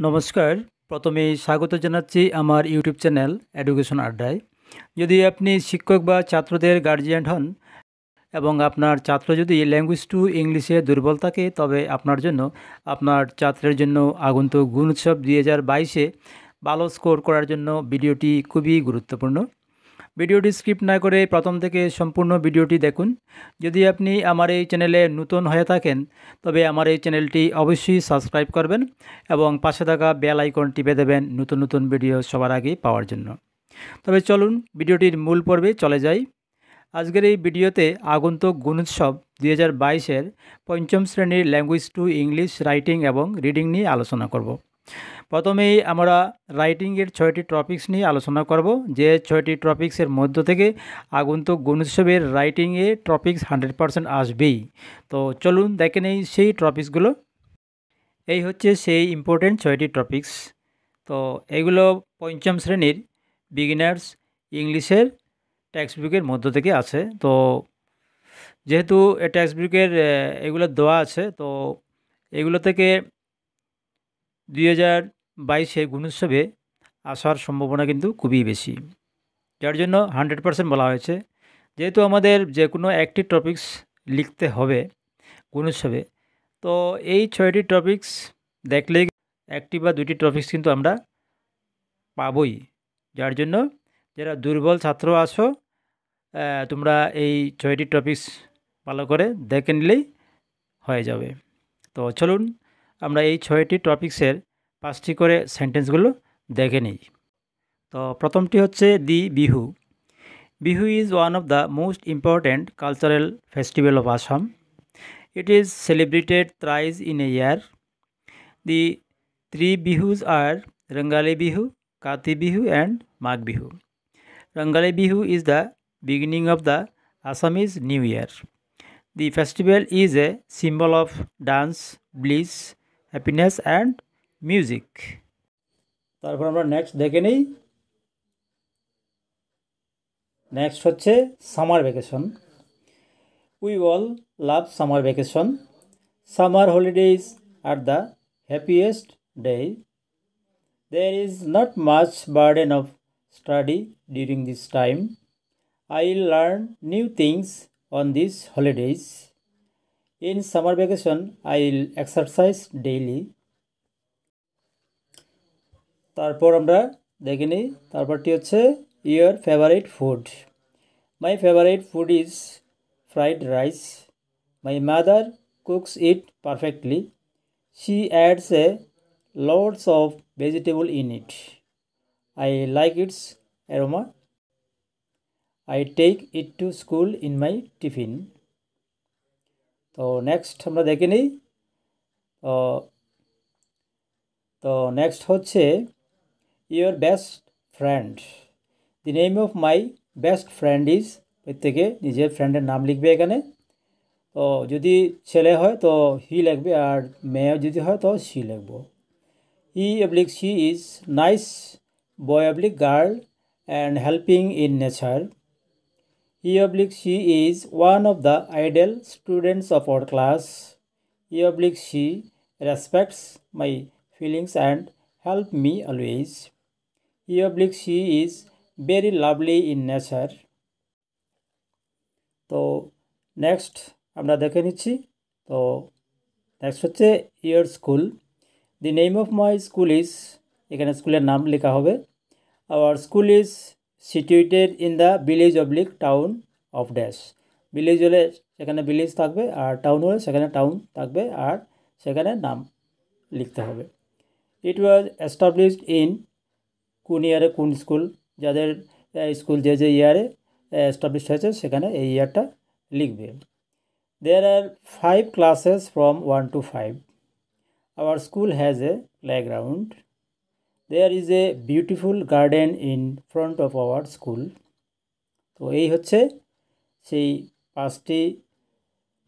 নমস্কার। প্রথমে স্বাগত জানাচ্ছি আমার ইউটিউব চ্যানেল এডুকেশন আড্ডায় যদি আপনি শিক্ষক বা ছাত্রদের গার্জিয়ান হন এবং আপনার ছাত্র যদি ল্যাঙ্গুয়েজ টু ইংলিশে দুর্বল থাকে, তবে আপনার জন্য, আপনার ছাত্রের জন্য আগন্তুক গুণ উৎসব দুই হাজার বাইশে ভালো স্কোর করার জন্য ভিডিওটি খুবই গুরুত্বপূর্ণ। ভিডিওটি স্ক্রিপ্ট না করে প্রথম থেকে সম্পূর্ণ ভিডিওটি দেখুন। যদি আপনি আমার এই চ্যানেলে নতুন হয়ে থাকেন, তবে আমার এই চ্যানেলটি অবশ্যই সাবস্ক্রাইব করবেন এবং পাশে থাকা বেল আইকন টিপে দেবেন নতুন নতুন ভিডিও সবার আগে পাওয়ার জন্য। তবে চলুন ভিডিওটির মূল পর্বে চলে যাই। আজকের এই ভিডিওতে আগন্তুক গুণোৎসব দুই হাজার বাইশের পঞ্চম শ্রেণির ল্যাঙ্গুয়েজ টু ইংলিশ রাইটিং এবং রিডিং নিয়ে আলোচনা করব। প্রথমেই আমরা রাইটিংয়ের ছয়টি টপিক্স নিয়ে আলোচনা করব। যে ছয়টি টপিক্সের মধ্য থেকে আগন্তুক গুণোৎসবের রাইটিংয়ে টপিক্স হান্ড্রেড পারসেন্ট আসবেই। তো চলুন দেখে নেই সেই টপিক্সগুলো। এই হচ্ছে সেই ইম্পর্টেন্ট ছয়টি টপিক্স। তো এগুলো পঞ্চম শ্রেণির বিগিনার্স ইংলিশের টেক্সট বুকের মধ্য থেকে আছে। তো যেহেতু টেক্সট বুকের এগুলো দেওয়া আছে, তো এগুলো থেকে দুই হাজার বাইশে গুণোৎসবে আসার সম্ভাবনা কিন্তু খুবই বেশি। যার জন্য হান্ড্রেড পারসেন্ট বলা হয়েছে। যেহেতু আমাদের যে কোনো একটি টপিক্স লিখতে হবে গুণোৎসবে, তো এই ছয়টি টপিক্স দেখলেই একটি বা দুটি টপিক্স কিন্তু আমরা পাবই। যার জন্য যারা দুর্বল ছাত্র আছো তোমরা এই ছয়টি টপিক্স ভালো করে দেখে নিলেই হয়ে যাবে। তো চলুন, আমরা এই ছয়টি টপিক্সের পাঁচটি করে সেন্টেন্সগুলো দেখে নিই। তো প্রথমটি হচ্ছে the Bihu. Bihu is one of the most important cultural festival of Assam. It is celebrated thrice in a year. The three Bihus are Rongali Bihu Kati Bihu and Magh Bihu. Rongali Bihu is the beginning of the Assamese New Year. The festival is a symbol of dance, bliss, happiness and music তারপর আমরা next দেখে নিই। Next হচ্ছে summer vacation we all love summer vacation summer holidays are the happiest day there is not much burden of study during this time I learn new things on this holidays in summer vacation I will exercise daily তারপর আমরা দেখে নিই, তারপরটি হচ্ছে your favourite food my favourite food is fried rice my mother cooks it perfectly she adds a loads of vegetable in it I like its aroma I take it to school in my tiffin তো next আমরা দেখে নিই, তো next হচ্ছে your best friend the name of my best friend is প্রত্যেকে নিজের ফ্রেন্ডের নাম লিখবে এখানে তো যদি ছেলে হয় তো হি লিখবে আর মেয়ে যদি হয় তো সি লিখব he oblique she is nice boy oblique girl and helping in nature He oblique she is one of the ideal students of our class. He oblique she respects my feelings and help me always. Oblique she is very lovely in nature. তো next আমরা দেখে নিচ্ছি। তো next হচ্ছে your school the name of my school is এখানে স্কুলের নাম লেখা হবে। Our school is situated in the village oblique town of dash village হলে সেখানে ভিলেজ থাকবে আর টাউন হলে সেখানে টাউন থাকবে আর সেখানে নাম লিখতে হবে। ইট ওয়াজ এস্টাবলিশড ইন কোন ইয়ারে কোন স্কুল, যাদের স্কুল যে যে ইয়ারে এস্টাবলিশ হয়েছে, সেখানে এই ইয়ারটা লিখবে। There are five classes from one to five our school has a playground there is a beautiful garden in front of our school তো এই হচ্ছে সেই পাঁচটি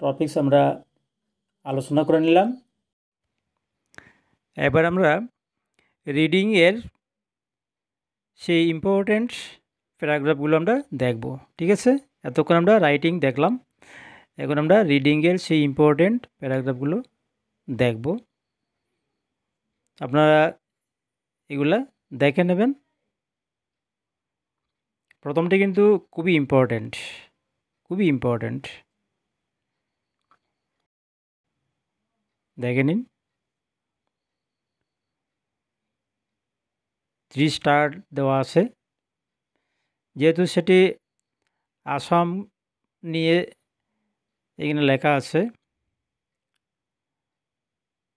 টপিকস আমরা আলোচনা করে নিলাম। এবার আমরা রিডিংয়ের সেই ইম্পর্ট্যান্ট প্যারাগ্রাফগুলো আমরা দেখব, ঠিক আছে? এতক্ষণ আমরা রাইটিং দেখলাম, এখন আমরা রিডিংয়ের সেই ইম্পর্ট্যান্ট প্যারাগ্রাফগুলো দেখব। আপনারা এগুলা দেখে নেবেন। প্রথমটি কিন্তু খুবই ইম্পর্ট্যান্ট খুবই ইম্পর্ট্যান্ট দেখে নিন। থ্রি স্টার দেওয়া আছে। যেহেতু সেটি আসাম নিয়ে এখানে লেখা আছে,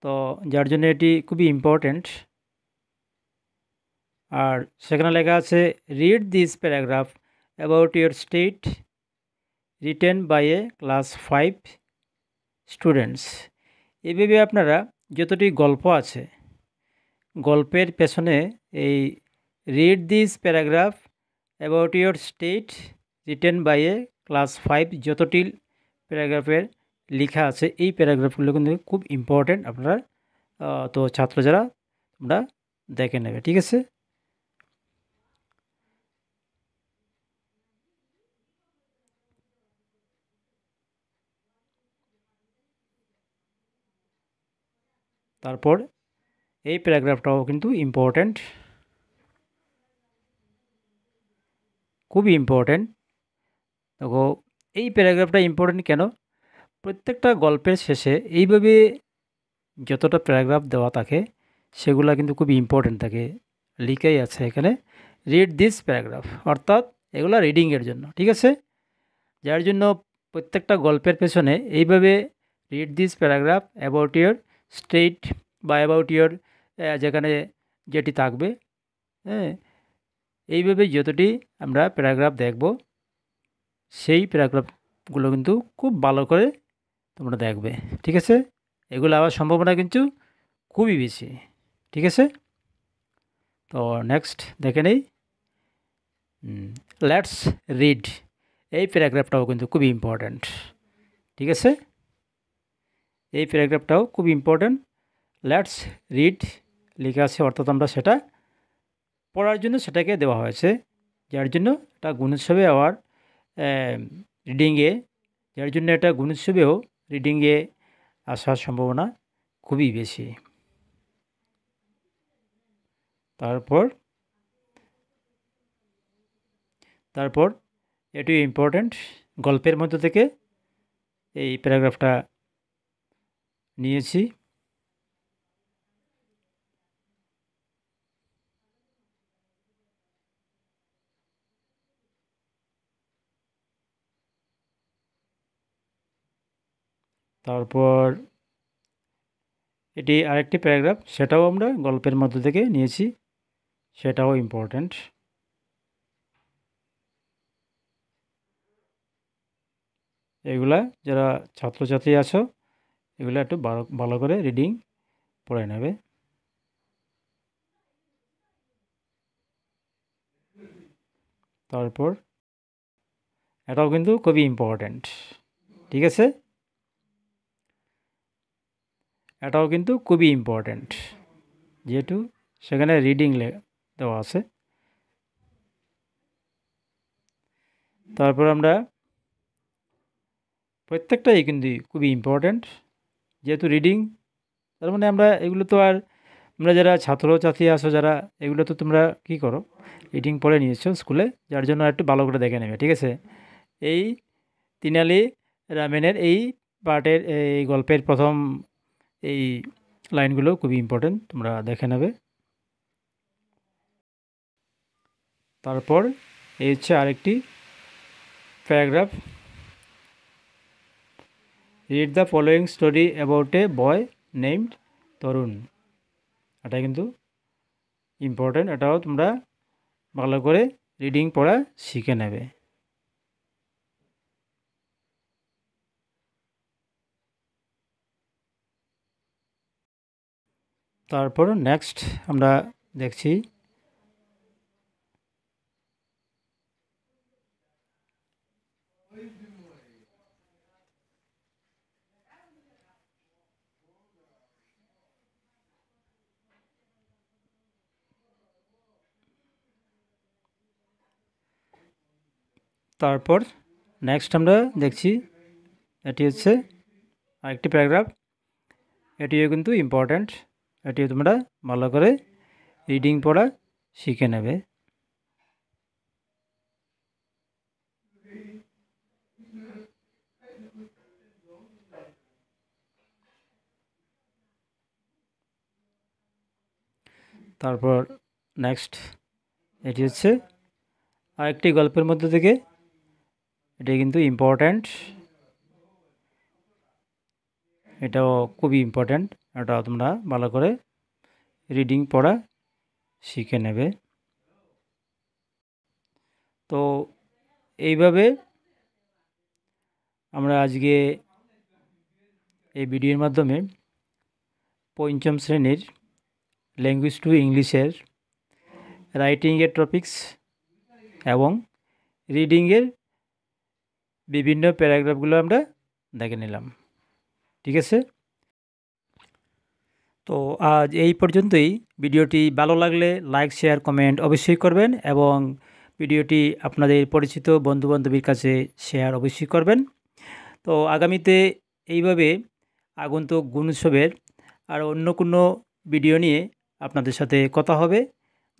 তো যার জন্য এটি খুবই ইম্পর্ট্যান্ট আর সেখানে লেখা আছে read this paragraph about your state written by a class five students এভাবে আপনারা যতটি গল্প আছে গল্পের পেছনে এই read this paragraph about your state written by a class five যতটি প্যারাগ্রাফের লেখা আছে, এই প্যারাগ্রাফগুলো কিন্তু খুব ইম্পর্ট্যান্ট আপনারা তো ছাত্র যারা, তোমরা দেখে নেবে, ঠিক আছে? তারপর এই প্যারাগ্রাফটাও কিন্তু ইম্পর্ট্যান্ট খুবই ইম্পর্ট্যান্ট দেখো, এই প্যারাগ্রাফটা ইম্পর্ট্যান্ট কেন? প্রত্যেকটা গল্পের শেষে এইভাবে যতটা প্যারাগ্রাফ দেওয়া থাকে, সেগুলো কিন্তু খুবই ইম্পর্ট্যান্ট থাকে। লিখেই আছে এখানে রিড দিস প্যারাগ্রাফ অর্থাৎ এগুলো রিডিংয়ের জন্য, ঠিক আছে? যার জন্য প্রত্যেকটা গল্পের পেছনে এইভাবে read this paragraph about your state বা অ্যাবাউট ইয়োর যেখানে যেটি থাকবে হ্যাঁ? এইভাবে যতটি আমরা প্যারাগ্রাফ দেখব, সেই প্যারাগ্রাফগুলো কিন্তু খুব ভালো করে তোমরা দেখবে, ঠিক আছে? এগুলো আবার সম্ভাবনা কিন্তু খুবই বেশি, ঠিক আছে? তো নেক্সট দেখে নেই। লেটস রিড এই প্যারাগ্রাফটাও কিন্তু খুবই ইম্পর্ট্যান্ট ঠিক আছে? এই প্যারাগ্রাফটাও খুব ইম্পর্ট্যান্ট লেটস রিড লেখা আছে, অর্থাৎ আমরা সেটা পড়ার জন্য সেটাকে দেওয়া হয়েছে, যার জন্য এটা গুণোৎসবে আবার রিডিংয়ে যার জন্য এটা গুণোৎসবেও রিডিংয়ে আসার সম্ভাবনা খুবই বেশি। তারপর তারপর এটি ইম্পর্ট্যান্ট গল্পের মধ্য থেকে এই প্যারাগ্রাফটা নিয়েছি। তারপর এটি আরেকটি প্যারাগ্রাফ, সেটাও আমরা গল্পের মধ্যে থেকে নিয়েছি, সেটাও ইম্পর্ট্যান্ট এগুলা যারা ছাত্রছাত্রী আছো, এগুলো একটু ভালো করে রিডিং পড়ে নেবে। তারপর, এটাও কিন্তু খুবই ইম্পর্ট্যান্ট ঠিক আছে? এটাও কিন্তু খুবই ইম্পর্ট্যান্ট যেহেতু সেখানে রিডিং দেওয়া আছে। তারপর আমরা প্রত্যেকটাই কিন্তু খুবই ইম্পর্ট্যান্ট যেহেতু রিডিং তার মানে আমরা এগুলো তো আর আমরা যারা ছাত্রছাত্রী আসো যারা এগুলো তো তোমরা কী করো? রিডিং পড়ে নিয়েছো স্কুলে যার জন্য একটু ভালো করে দেখে নেবে, ঠিক আছে? এই তিনালি রামেনের এই পার্টের এই গল্পের প্রথম এই লাইনগুলো খুবই ইম্পর্টেন্ট তোমরা দেখে নেবে। তারপর এই হচ্ছে আরেকটি paragraph read the following story about a boy named Tarun এটা কিন্তু ইম্পর্টেন্ট এটাও তোমরা ভালো করে রিডিং পড়া শিখে নেবে। তারপর নেক্সট আমরা দেখছি তারপর নেক্সট আমরা দেখছি এটি হচ্ছে আরেকটি প্যারাগ্রাফ এটিও কিন্তু ইম্পর্ট্যান্ট এটিও তোমরা ভালো করে রিডিং পড়া শিখে নেবে। তারপর নেক্সট এটি হচ্ছে আরেকটি গল্পের মধ্যে থেকে। এটি কিন্তু ইম্পর্ট্যান্ট এটাও খুবই ইম্পর্ট্যান্ট এটা তোমরা ভালো করে রিডিং পড়া শিখে নেবে। তো এইভাবে আমরা আজকে এই ভিডিওর মাধ্যমে পঞ্চম শ্রেণির ল্যাঙ্গুয়েজ টু ইংলিশের রাইটিংয়ের টপিক্স এবং রিডিংয়ের বিভিন্ন প্যারাগ্রাফগুলো আমরা দেখে নিলাম। ঠিক আছে? তো আজ এই পর্যন্তই। ভিডিওটি ভালো লাগলে লাইক, শেয়ার, কমেন্ট অবশ্যই করবেন এবং ভিডিওটি আপনাদের পরিচিত বন্ধুবান্ধবীর কাছে শেয়ার অবশ্যই করবেন। তো আগামীতে এইভাবে আগন্তুক গুণ উৎসবের আর অন্য কোনো ভিডিও নিয়ে আপনাদের সাথে কথা হবে।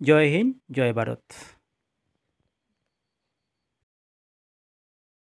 জয় হিন্দ, জয় ভারত।